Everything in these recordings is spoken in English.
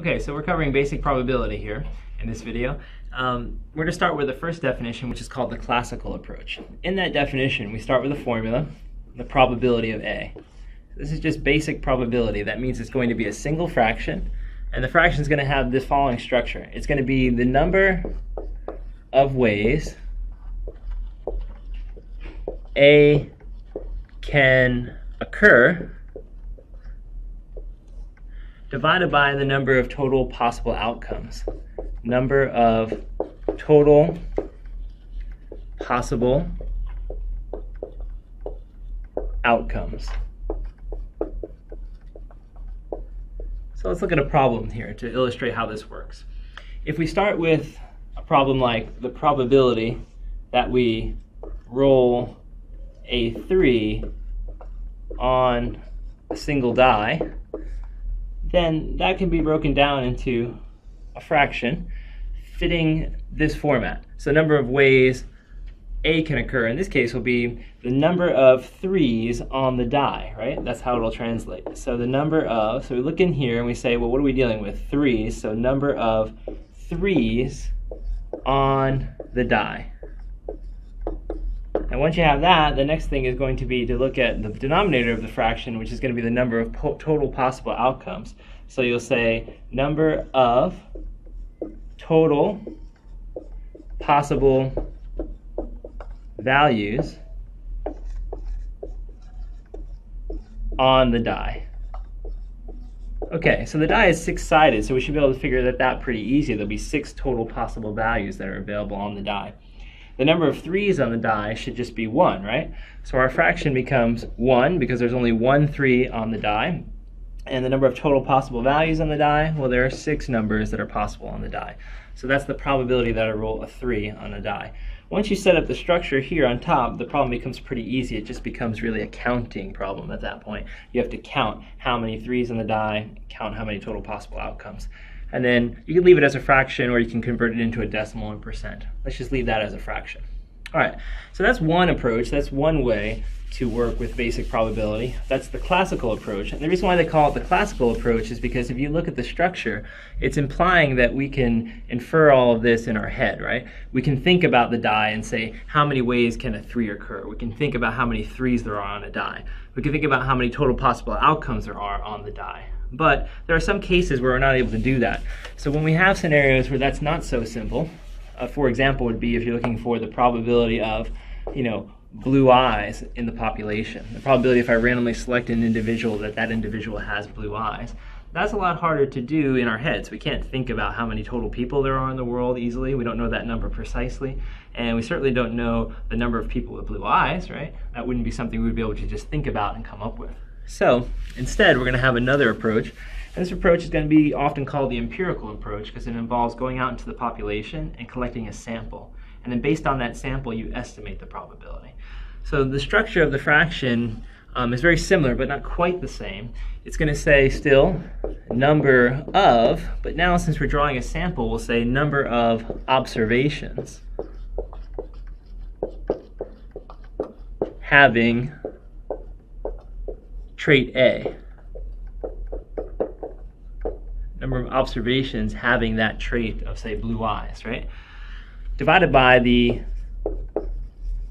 Okay, so we're covering basic probability here in this video. Um, we're going to start with the first definition, which is called the classical approach. In that definition, we start with a formula, the probability of A. This is just basic probability. That means it's going to be a single fraction, and the fraction is going to have the following structure. It's going to be the number of ways A can occur divided by the number of total possible outcomes. Number of total possible outcomes. So let's look at a problem here to illustrate how this works. If we start with a problem like the probability that we roll a 3 on a single die, then that can be broken down into a fraction fitting this format. So number of ways A can occur in this case will be the number of threes on the die, right? That's how it'll translate. So the number of, so we look in here and we say, well, what are we dealing with? Threes, so number of threes on the die. And once you have that, the next thing is going to be to look at the denominator of the fraction, which is going to be the number of po total possible outcomes. So you'll say number of total possible values on the die. Okay, so the die is six-sided, so we should be able to figure that that pretty easy. There'll be six total possible values that are available on the die the number of threes on the die should just be 1, right? So our fraction becomes 1 because there's only one 3 on the die. And the number of total possible values on the die, well, there are six numbers that are possible on the die. So that's the probability that I roll a 3 on a die. Once you set up the structure here on top, the problem becomes pretty easy. It just becomes really a counting problem at that point. You have to count how many 3s on the die, count how many total possible outcomes. And then you can leave it as a fraction or you can convert it into a decimal and percent. Let's just leave that as a fraction. All right, so that's one approach. That's one way to work with basic probability. That's the classical approach. And the reason why they call it the classical approach is because if you look at the structure, it's implying that we can infer all of this in our head, right? We can think about the die and say, how many ways can a three occur? We can think about how many threes there are on a die. We can think about how many total possible outcomes there are on the die. But there are some cases where we're not able to do that. So when we have scenarios where that's not so simple, uh, for example, would be if you're looking for the probability of, you know, blue eyes in the population. The probability if I randomly select an individual that that individual has blue eyes. That's a lot harder to do in our heads. We can't think about how many total people there are in the world easily. We don't know that number precisely. And we certainly don't know the number of people with blue eyes, right? That wouldn't be something we'd be able to just think about and come up with. So instead, we're going to have another approach. And this approach is going to be often called the empirical approach because it involves going out into the population and collecting a sample. And then based on that sample, you estimate the probability. So the structure of the fraction um, is very similar, but not quite the same. It's going to say still number of, but now since we're drawing a sample, we'll say number of observations having trait A. Number of observations having that trait of, say, blue eyes, right? Divided by the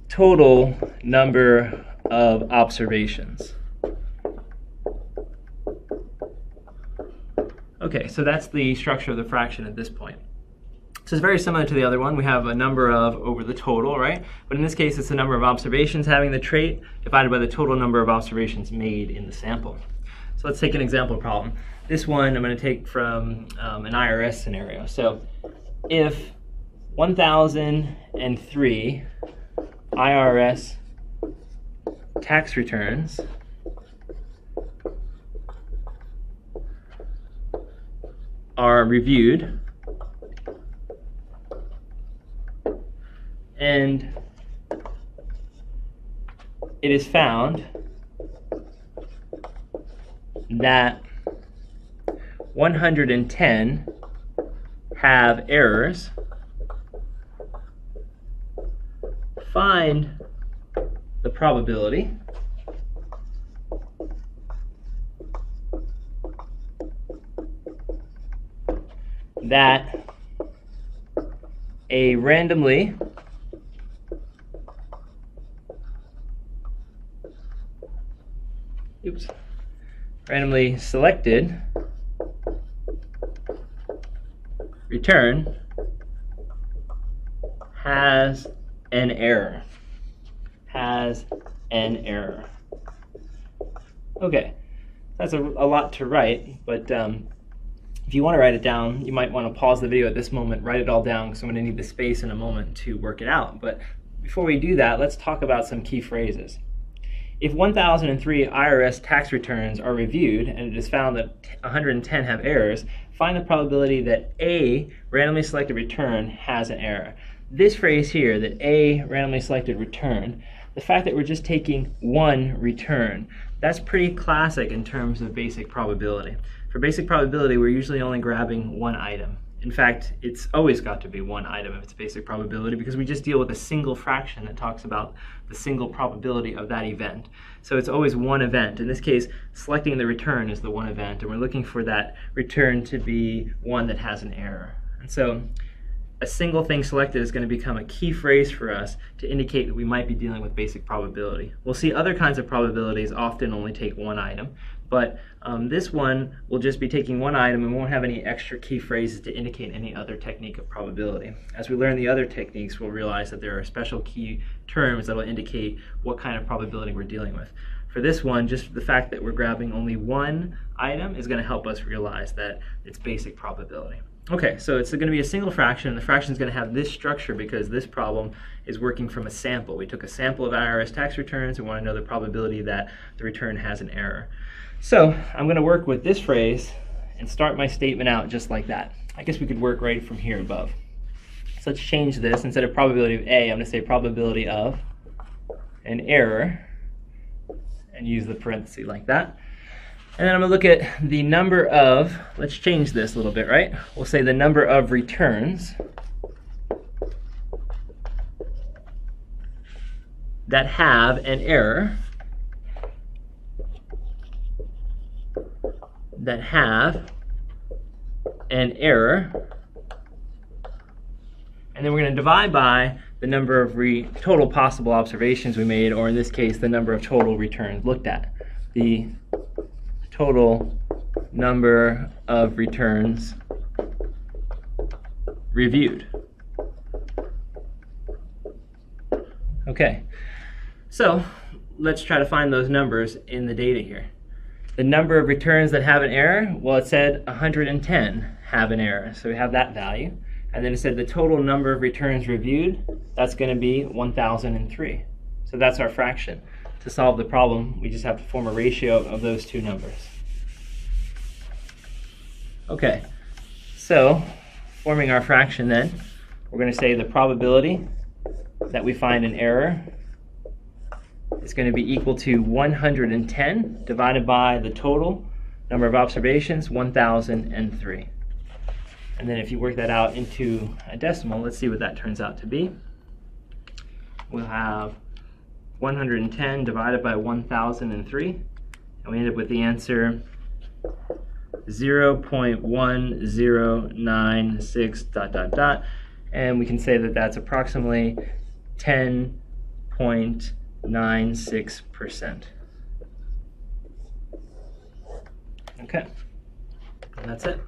total number of observations. Okay, so that's the structure of the fraction at this point. So it's very similar to the other one. We have a number of over the total, right? But in this case, it's the number of observations having the trait divided by the total number of observations made in the sample. So let's take an example problem. This one I'm going to take from um, an IRS scenario. So if 1003 IRS tax returns are reviewed and it is found that 110 have errors, find the probability. That a randomly oops, randomly selected return has an error. Has an error. Okay, that's a, a lot to write, but um, if you want to write it down, you might want to pause the video at this moment, write it all down, because I'm going to need the space in a moment to work it out. But before we do that, let's talk about some key phrases. If 1003 IRS tax returns are reviewed and it is found that 110 have errors, find the probability that A randomly selected return has an error. This phrase here, that A randomly selected return, the fact that we're just taking one return, that's pretty classic in terms of basic probability. For basic probability, we're usually only grabbing one item. In fact, it's always got to be one item if it's basic probability because we just deal with a single fraction that talks about the single probability of that event. So it's always one event. In this case, selecting the return is the one event, and we're looking for that return to be one that has an error. And so a single thing selected is going to become a key phrase for us to indicate that we might be dealing with basic probability. We'll see other kinds of probabilities often only take one item, but um, this one will just be taking one item and won't have any extra key phrases to indicate any other technique of probability. As we learn the other techniques, we'll realize that there are special key terms that will indicate what kind of probability we're dealing with. For this one, just the fact that we're grabbing only one item is going to help us realize that it's basic probability. Okay, so it's going to be a single fraction, and the fraction is going to have this structure because this problem is working from a sample. We took a sample of IRS tax returns and want to know the probability that the return has an error. So I'm going to work with this phrase and start my statement out just like that. I guess we could work right from here above. So let's change this. Instead of probability of A, I'm going to say probability of an error and use the parenthesis like that. And then I'm to look at the number of, let's change this a little bit, right? We'll say the number of returns that have an error that have an error and then we're going to divide by the number of total possible observations we made or in this case the number of total returns looked at the total number of returns reviewed. Okay, so let's try to find those numbers in the data here. The number of returns that have an error, well it said 110 have an error, so we have that value. And then it said the total number of returns reviewed, that's going to be 1003. So that's our fraction to solve the problem, we just have to form a ratio of those two numbers. Okay, so forming our fraction then, we're going to say the probability that we find an error is going to be equal to 110 divided by the total number of observations, 1003. And then if you work that out into a decimal, let's see what that turns out to be. We'll have 110 divided by 1003, and we end up with the answer 0.1096 dot dot dot, and we can say that that's approximately 10.96%. Okay, and that's it.